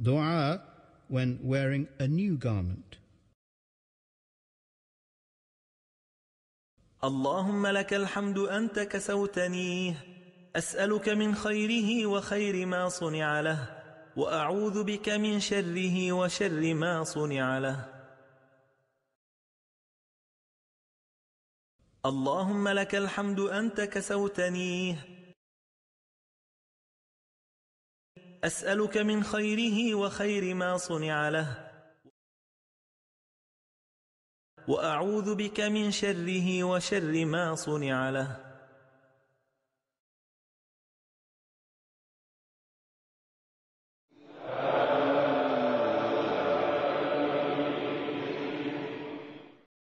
Dua when wearing a new garment. اللهم لك الحمد أنت كسوتنيه أسألك من خيره وخير ما صنع له وأعوذ بك من شره وشر ما صنع له. اللهم لك الحمد أنت كسوتنيه أسألك من خيره وخير ما صنع له. وأعوذ بك من شره وشر ما صنع له.